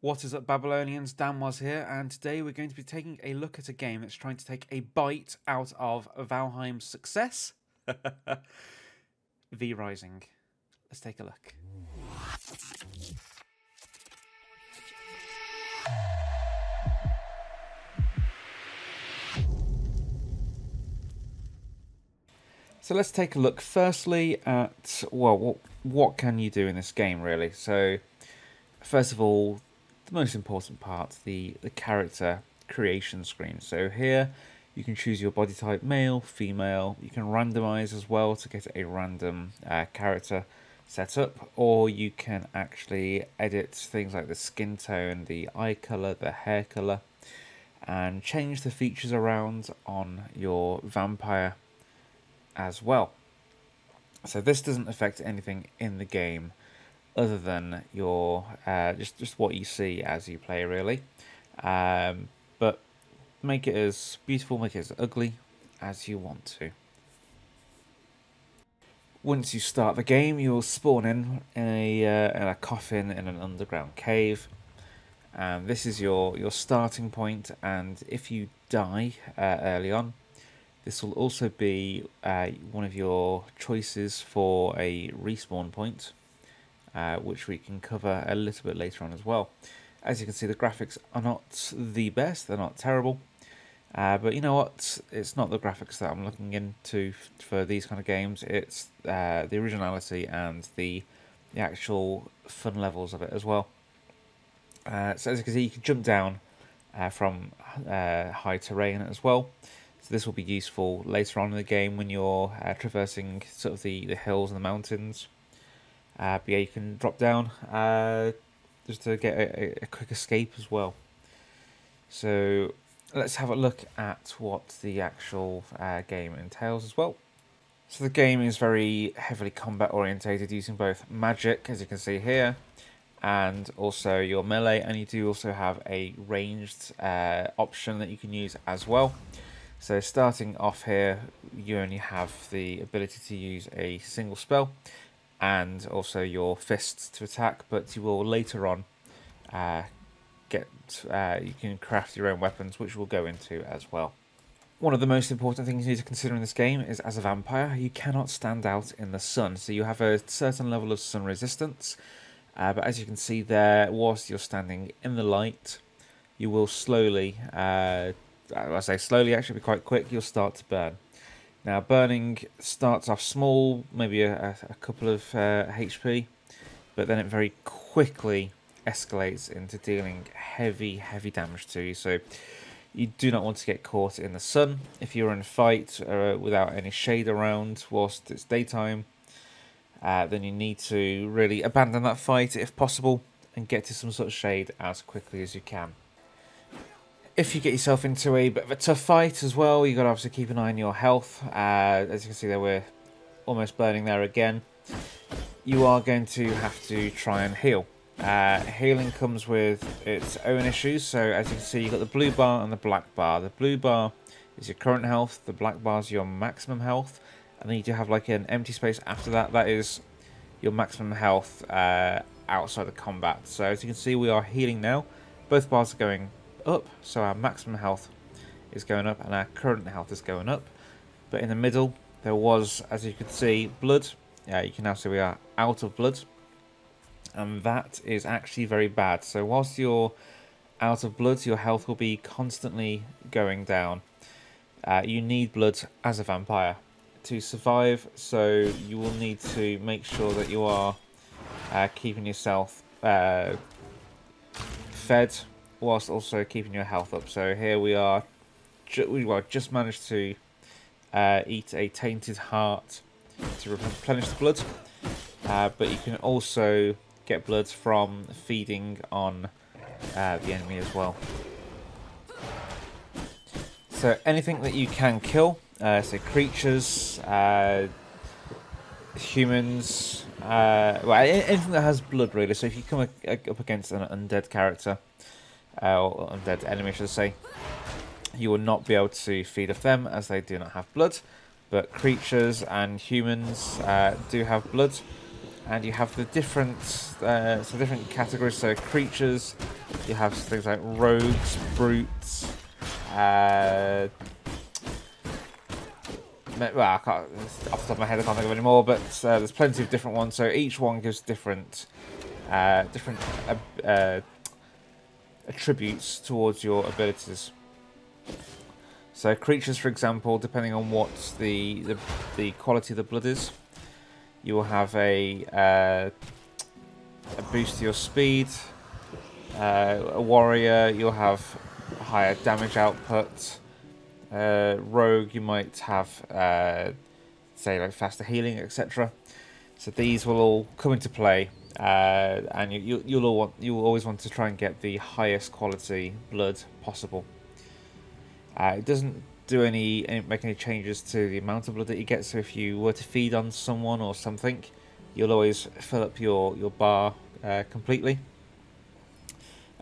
What is up, Babylonians? DanWazz here, and today we're going to be taking a look at a game that's trying to take a bite out of Valheim's success V Rising. Let's take a look. So let's take a look firstly at, well, what, what can you do in this game really? So first of all, the most important part, the, the character creation screen. So here you can choose your body type, male, female. You can randomize as well to get a random uh, character set up, or you can actually edit things like the skin tone, the eye color, the hair color, and change the features around on your vampire as well. So this doesn't affect anything in the game other than your uh, just just what you see as you play really. Um, but make it as beautiful, make it as ugly as you want to. Once you start the game, you'll spawn in a, uh, in a coffin in an underground cave. And this is your, your starting point, and if you die uh, early on, this will also be uh, one of your choices for a respawn point, uh, which we can cover a little bit later on as well. As you can see, the graphics are not the best, they're not terrible, uh, but you know what, it's not the graphics that I'm looking into for these kind of games, it's uh, the originality and the, the actual fun levels of it as well. Uh, so as you can see, you can jump down uh, from high terrain as well. So this will be useful later on in the game when you're uh, traversing sort of the, the hills and the mountains. Uh, but yeah, you can drop down uh, just to get a, a, quick escape as well. So let's have a look at what the actual uh, game entails as well. So the game is very heavily combat orientated using both magic, as you can see here, and also your melee, and you do also have a ranged uh, option that you can use as well. So starting off here, you only have the ability to use a single spell and also your fists to attack, but you will later on uh, get, uh, you can craft your own weapons, which we'll go into as well. One of the most important things you need to consider in this game is as a vampire, you cannot stand out in the sun. So you have a certain level of sun resistance, uh, but as you can see there, whilst you're standing in the light, you will slowly uh, I say slowly, actually be quite quick, you'll start to burn. Now, burning starts off small, maybe a, a couple of uh, HP, but then it very quickly escalates into dealing heavy, heavy damage to you. So you do not want to get caught in the sun. If you're in a fight uh, without any shade around whilst it's daytime, uh, then you need to really abandon that fight if possible and get to some sort of shade as quickly as you can if you get yourself into a bit of a tough fight as well, you've got to obviously keep an eye on your health. Uh, as you can see there, we're almost burning there again. You are going to have to try and heal. Uh, healing comes with its own issues, so as you can see, you've got the blue bar and the black bar. The blue bar is your current health, the black bar is your maximum health, and then you do have like an empty space after that, that is your maximum health uh, outside of combat. So as you can see, we are healing now. Both bars are going up, so our maximum health is going up and our current health is going up. But in the middle, there was, as you can see, blood. Yeah, you can now see we are out of blood. And that is actually very bad. So whilst you're out of blood, your health will be constantly going down. Uh, you need blood as a vampire to survive, so you will need to make sure that you are uh, keeping yourself uh, fed whilst also keeping your health up. So here we are, ju we well, just managed to uh, eat a tainted heart to replenish the blood. Uh, but you can also get blood from feeding on uh, the enemy as well. So anything that you can kill, uh, so creatures, uh, humans, uh, well, anything that has blood really. So if you come up against an undead character, uh, undead enemy, should I say. You will not be able to feed off them as they do not have blood, but creatures and humans uh, do have blood, and you have the different, uh, so different categories. So creatures You have things like rogues, brutes, uh, well, I can't, off the top of my head, I can't think of any more, but uh, there's plenty of different ones. So each one gives different, uh, different uh, uh attributes towards your abilities. So creatures, for example, depending on what the the, the quality of the blood is, you will have a uh, a boost to your speed. Uh, a warrior, you'll have higher damage output uh, rogue, you might have, uh, say, like faster healing, etc. So these will all come into play, uh, and you, you, you'll all want, you'll always want to try and get the highest quality blood possible. Uh, it doesn't do any, any make any changes to the amount of blood that you get. So if you were to feed on someone or something, you'll always fill up your your bar uh, completely.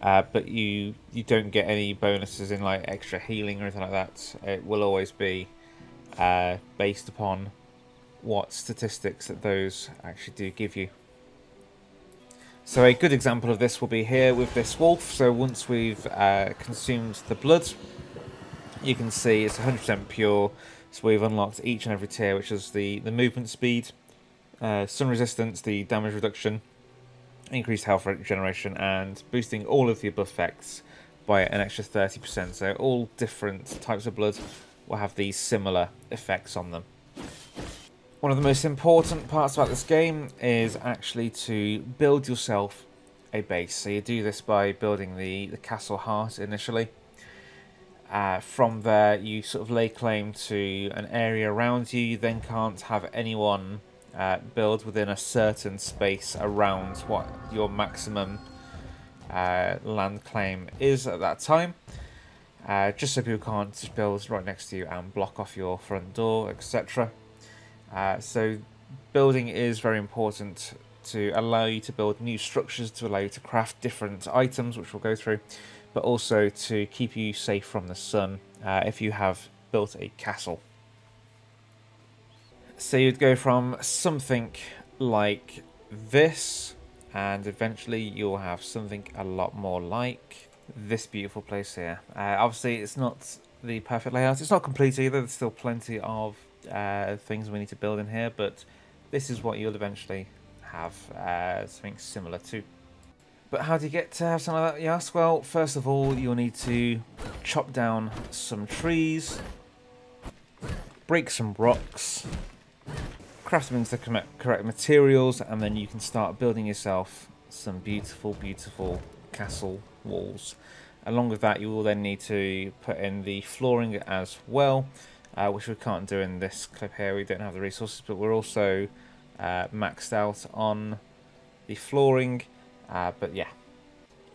Uh, but you you don't get any bonuses in like extra healing or anything like that. It will always be uh, based upon what statistics that those actually do give you. So a good example of this will be here with this wolf. So once we've uh, consumed the blood, you can see it's 100% pure. So we've unlocked each and every tier, which is the, the movement speed, uh, stun resistance, the damage reduction, increased health regeneration, and boosting all of the above effects by an extra 30%. So all different types of blood will have these similar effects on them. One of the most important parts about this game is actually to build yourself a base. So you do this by building the, the castle heart initially. Uh, from there, you sort of lay claim to an area around you. You then can't have anyone uh, build within a certain space around what your maximum uh, land claim is at that time. Uh, just so people can't build right next to you and block off your front door, etc. Uh, so building is very important to allow you to build new structures, to allow you to craft different items, which we'll go through, but also to keep you safe from the sun uh, if you have built a castle. So you'd go from something like this, and eventually you'll have something a lot more like this beautiful place here. Uh, obviously, it's not the perfect layout. It's not complete either. There's still plenty of uh, things we need to build in here, but this is what you'll eventually have uh, something similar to. But how do you get to have something like that, you ask? Well, first of all, you'll need to chop down some trees, break some rocks, craft them into the correct materials, and then you can start building yourself some beautiful, beautiful castle walls. Along with that, you will then need to put in the flooring as well, uh, which we can't do in this clip here. We don't have the resources, but we're also uh, maxed out on the flooring. Uh, but yeah,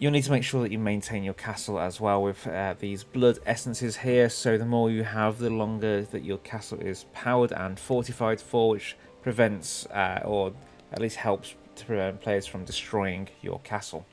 You'll need to make sure that you maintain your castle as well with uh, these blood essences here. So the more you have, the longer that your castle is powered and fortified for, which prevents uh, or at least helps to prevent players from destroying your castle.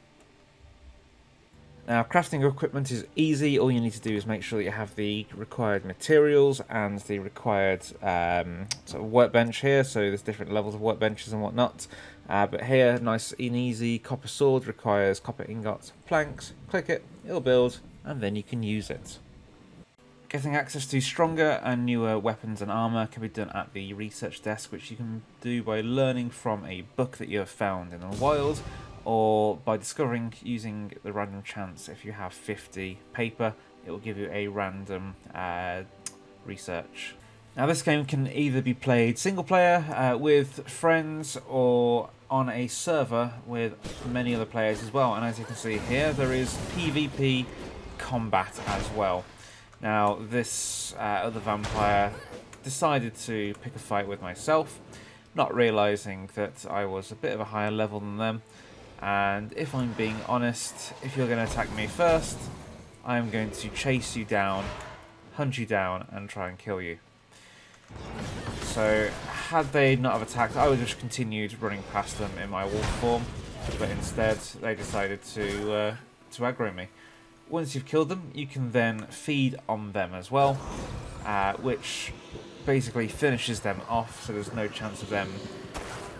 Now, crafting equipment is easy. All you need to do is make sure that you have the required materials and the required um, sort of workbench here. So there's different levels of workbenches and whatnot. Uh, but here, nice and easy, copper sword requires copper ingots, planks. Click it, it'll build, and then you can use it. Getting access to stronger and newer weapons and armor can be done at the research desk, which you can do by learning from a book that you have found in the wild, or by discovering using the random chance. If you have 50 paper, it will give you a random uh, research. Now this game can either be played single player uh, with friends or on a server with many other players as well. And as you can see here, there is PvP combat as well. Now, this uh, other vampire decided to pick a fight with myself, not realising that I was a bit of a higher level than them. And if I'm being honest, if you're going to attack me first, I'm going to chase you down, hunt you down, and try and kill you. So, had they not have attacked, I would have just continued running past them in my wolf form, but instead they decided to uh, to aggro me. Once you've killed them, you can then feed on them as well, uh, which basically finishes them off, so there's no chance of them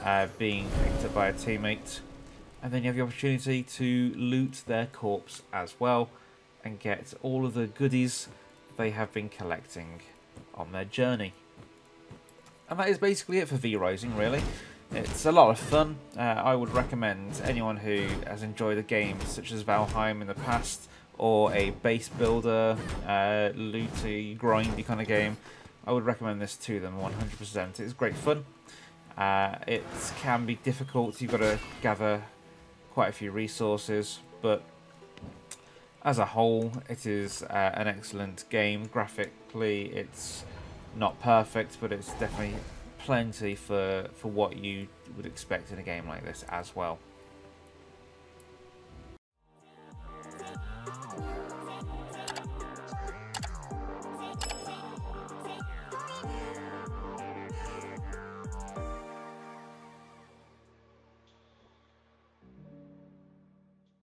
uh, being picked up by a teammate. And then you have the opportunity to loot their corpse as well and get all of the goodies they have been collecting on their journey. And that is basically it for V Rising, really. It's a lot of fun. Uh, I would recommend anyone who has enjoyed a game such as Valheim in the past, or a base builder, uh, looty, grindy kind of game, I would recommend this to them 100%. It's great fun. Uh, it can be difficult. You've got to gather quite a few resources, but as a whole, it is uh, an excellent game. Graphically, it's not perfect, but it's definitely plenty for, for what you would expect in a game like this as well.